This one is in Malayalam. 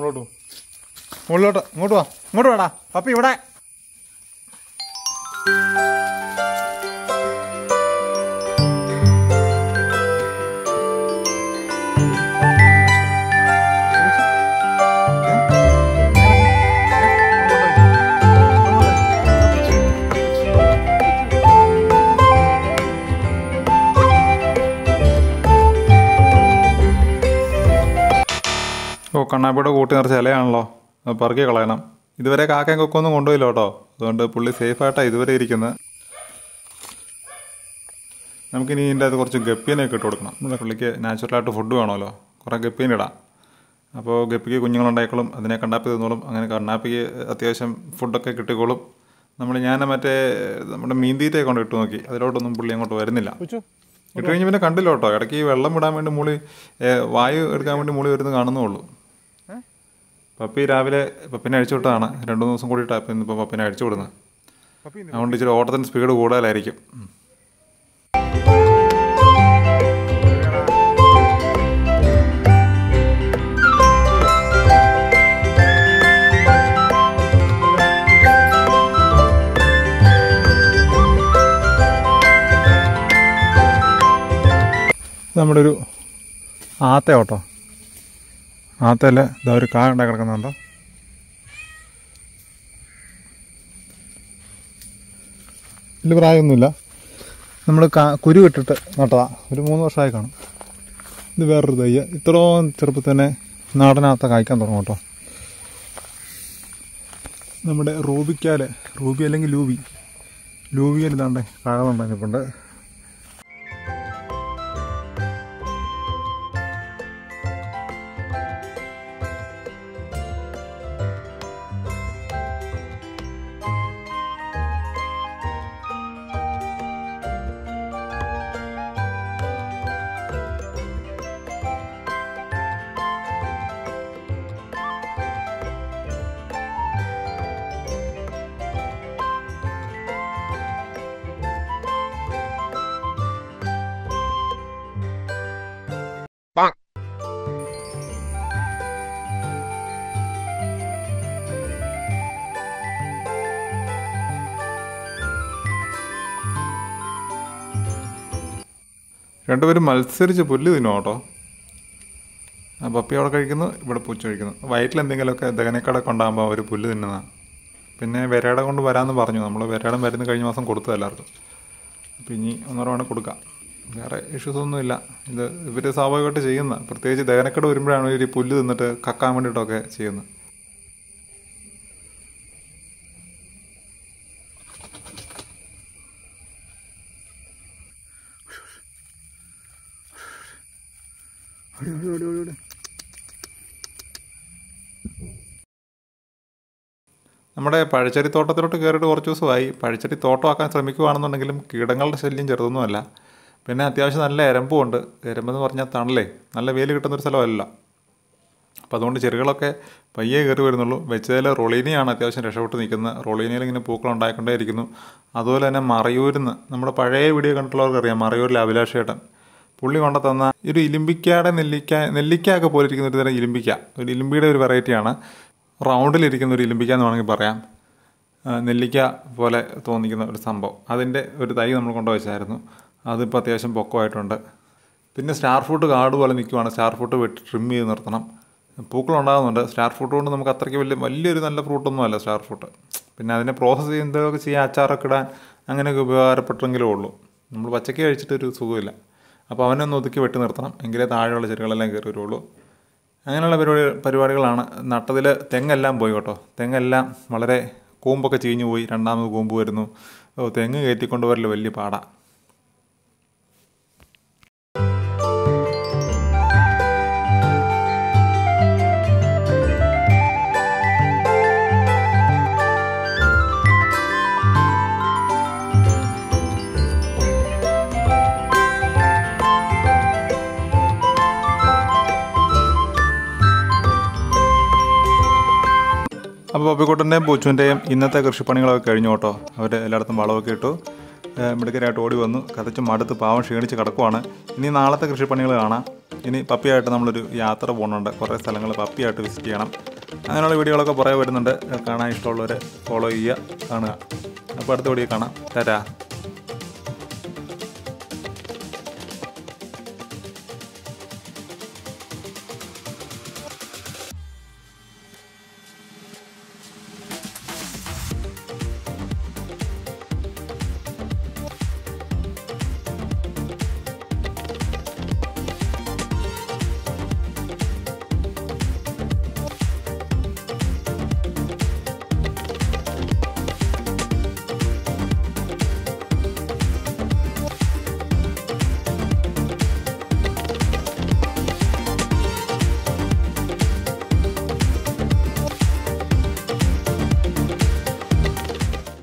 മുകളിലോട്ട്. മുകളിലോട്ട്. ഇങ്ങോട്ട് വാ. ഇങ്ങോട്ട് വേടാ. പപ്പി ഇവിടെ. കണ്ണാപ്പിയുടെ കൂട്ടി നിറച്ച ഇലയാണല്ലോ. പറക്കി കളയണം. ഇതുവരെ കാക്കയും കൊക്കൊന്നും കൊണ്ടുപോയില്ല കേട്ടോ. അതുകൊണ്ട് പുള്ളി സേഫായിട്ടാണ് ഇതുവരെ ഇരിക്കുന്നത്. നമുക്കിനി ഇതിന്റെ അത് കുറച്ച് ഗപ്പീനൊക്കെ ഇട്ട് കൊടുക്കണം. നമ്മുടെ പുള്ളിക്ക് നാച്ചുറലായിട്ട് ഫുഡ് വേണമല്ലോ. കുറേ ഗപ്പീൻ ഇടാം. അപ്പോൾ ഗപ്പിക്ക് കുഞ്ഞുങ്ങളുണ്ടായിക്കോളും. അതിനെ കണ്ണാപ്പി തിന്നോളും. അങ്ങനെ കണ്ണാപ്പിക്ക് അത്യാവശ്യം ഫുഡൊക്കെ കിട്ടിക്കോളും. നമ്മൾ ഞാൻ മറ്റേ നമ്മുടെ മീൻതീറ്റയൊക്കെ കൊണ്ട് ഇട്ട് നോക്കി. അതിലോട്ടൊന്നും പുള്ളി അങ്ങോട്ട് വരുന്നില്ല. ഇട്ട് കഴിഞ്ഞ് പിന്നെ കണ്ടില്ല കേട്ടോ. ഇടയ്ക്ക് ഈ വെള്ളം വിടാൻ വേണ്ടി മൂളി വായു എടുക്കാൻ വേണ്ടി മൂളി വരുന്നത് കാണുന്നുള്ളൂ പപ്പി രാവിലെ പപ്പിനെ അഴിച്ചു വിട്ടതാണ്. രണ്ടു മൂന്ന് ദിവസം കൂടിയിട്ടാണ് ഇപ്പം ഇന്നിപ്പോൾ പപ്പിനെ അഴിച്ചു വിടുന്നത്. അതുകൊണ്ട് ഇച്ചിരി ഓട്ടത്തിന് സ്പീഡ് കൂടുതലായിരിക്കും. നമ്മുടെ ഒരു ആത്ത കേട്ടോ ആത്തല്ല? ഇതാ ഒരു കാ ഉണ്ടാ കിടക്കുന്നുണ്ടോ വലിയ പ്രായമൊന്നുമില്ല. നമ്മൾ കാ കുരു ഇട്ടിട്ട് നട്ടതാ. ഒരു മൂന്ന് വർഷമായി കാണും. ഇത് വേറൊരു തയ്യ. ഇത്രയും ചെറുപ്പത്തിൽ തന്നെ നാടനകത്ത് കായ്ക്കാൻ തുടങ്ങും കേട്ടോ. നമ്മുടെ റൂബിക്കാൽ റൂബി അല്ലെങ്കിൽ ലൂബി. ലൂബിയിൽ ഇതാണ്ടേ കാകളുണ്ടായിട്ടുണ്ട് രണ്ടുപേരും മത്സരിച്ച് പുല്ല് തിന്നു കേട്ടോ. പപ്പി അവിടെ കഴിക്കുന്നു ഇവിടെ പൂച്ച കഴിക്കുന്നു. വയറ്റിൽ എന്തെങ്കിലുമൊക്കെ ദഹനക്കടൊക്കെ ഉണ്ടാകുമ്പോൾ അവർ പുല്ല് തിന്നുന്നതാണ് പിന്നെ വിരയുടെ കൊണ്ട് വരാമെന്ന് പറഞ്ഞു. നമ്മൾ വിരയുടെ മരുന്ന് കഴിഞ്ഞ മാസം കൊടുത്തു എല്ലാവർക്കും. അപ്പം ഇനി വേണേൽ കൊടുക്കാം. വേറെ ഇഷ്യൂസ് ഒന്നുമില്ല ഇത് ഇവർ സ്വാഭാവികമായിട്ട് ചെയ്യുന്ന പ്രത്യേകിച്ച് ദഹനക്കട വരുമ്പോഴാണ് ഇവർ പുല്ല് തിന്നിട്ട് കക്കാൻ വേണ്ടിയിട്ടൊക്കെ ചെയ്യുന്നത് നമ്മുടെ പഴച്ചെടി തോട്ടത്തിലോട്ട് കയറിയിട്ട് കുറച്ച് ദിവസമായി. പഴച്ചെടി തോട്ടമാക്കാൻ ശ്രമിക്കുകയാണെന്നുണ്ടെങ്കിലും കീടങ്ങളുടെ ശല്യം ചെറുതൊന്നുമല്ല. പിന്നെ അത്യാവശ്യം നല്ല എരമ്പുമുണ്ട്. എരമ്പെന്ന് പറഞ്ഞാൽ തണലേ. നല്ല വെയിൽ കിട്ടുന്നൊരു സ്ഥലമല്ല അപ്പോൾ അതുകൊണ്ട് ചെറുകളൊക്കെ പയ്യെ കയറി വരുന്നുള്ളൂ. വെച്ചതിൽ റൊളീനിയാണ് അത്യാവശ്യം രക്ഷപ്പെട്ട് നിൽക്കുന്നത്. റൊളീനിയിൽ ഇങ്ങനെ പൂക്കൾ ഉണ്ടായിക്കൊണ്ടേയിരിക്കുന്നു. അതുപോലെ തന്നെ മറയൂരിൽ നിന്ന് നമ്മുടെ പഴയ വീഡിയോ കണ്ടിട്ടുള്ളവർക്കറിയാം. മറയൂരിലെ അഭിലാഷേട്ടൻ. പുള്ളി കൊണ്ട തന്ന ഒരു ഇലിമ്പിക്കയുടെ നെല്ലിക്ക നെല്ലിക്കയൊക്കെ പോലെ ഇരിക്കുന്ന ഒരു തരം ഇലിമ്പിക്ക. ഒരു ഇലിമ്പിയുടെ ഒരു വെറൈറ്റിയാണ് റൗണ്ടിലിരിക്കുന്ന ഒരു ഇലിമ്പിക്ക എന്ന് വേണമെങ്കിൽ പറയാം. നെല്ലിക്ക പോലെ തോന്നിക്കുന്ന ഒരു സംഭവം. അതിന്റെ ഒരു തൈ നമ്മൾ കൊണ്ടുവച്ചായിരുന്നു. അതിപ്പോൾ അത്യാവശ്യം പൊക്കമായിട്ടുണ്ട്. പിന്നെ സ്റ്റാർ ഫ്രൂട്ട് കാട് പോലെ നിൽക്കുവാണ്. സ്റ്റാർ ഫ്രൂട്ട് വെട്ടി ട്രിം ചെയ്ത് നിർത്തണം. പൂക്കളുണ്ടാകുന്നുണ്ട് സ്റ്റാർ ഫ്രൂട്ട് കൊണ്ട് നമുക്ക് അത്രയ്ക്ക് വലിയ വലിയൊരു നല്ല ഫ്രൂട്ടൊന്നും അല്ല സ്റ്റാർ ഫ്രൂട്ട് പിന്നെ അതിനെ പ്രോസസ്സ് ചെയ്യുന്നതൊക്കെ ചെയ്യാൻ അച്ചാറൊക്കെ ഇടാൻ അങ്ങനെയൊക്കെ ഉപകാരപ്പെട്ടെങ്കിലേ ഉള്ളൂ. നമ്മൾ പച്ചക്ക് കഴിച്ചിട്ടൊരു സുഖമില്ല. അപ്പോൾ അവനൊന്ന് ഒതുക്കി വെട്ടി നിർത്തണം. എങ്കിലേ താഴെയുള്ള ചെടികളെല്ലാം കയറി വരുള്ളൂ അങ്ങനെയുള്ള പരിപാടി പരിപാടികളാണ്. നട്ടതിൽ തെങ്ങെല്ലാം പോയി കേട്ടോ. തെങ്ങെല്ലാം വളരെ കൂമ്പൊക്കെ ചീഞ്ഞു പോയി. രണ്ടാമത് കൂമ്പ് വരുന്നു. തെങ്ങ് കയറ്റിക്കൊണ്ട് വരൽ വലിയ പാടാ. അപ്പോൾ പപ്പിക്കുട്ടന്റെയും പൂച്ചുവിന്റെയും ഇന്നത്തെ കൃഷിപ്പണികളൊക്കെ കഴിഞ്ഞു കേട്ടോ. അവർ എല്ലായിടത്തും വളമൊക്കെ ഇട്ടു. മിടുക്കരായിട്ട് ഓടി വന്നു. കഥച്ചും മടുത്ത് പാവം ക്ഷീണിച്ച് കിടക്കുവാണ്. ഇനി നാളത്തെ കൃഷിപ്പണികൾ കാണാം. ഇനി പപ്പിയായിട്ട് നമ്മളൊരു യാത്ര പോകുന്നുണ്ട് കുറേ സ്ഥലങ്ങൾ പപ്പിയായിട്ട് വിസിറ്റ് ചെയ്യണം. അങ്ങനെയുള്ള വീഡിയോകളൊക്കെ പുറകെ വരുന്നുണ്ട്. കാണാൻ ഇഷ്ടമുള്ളവരെ ഫോളോ ചെയ്യുക. കാണുക. അപ്പോൾ അടുത്ത വീഡിയോ കാണാം. തരാ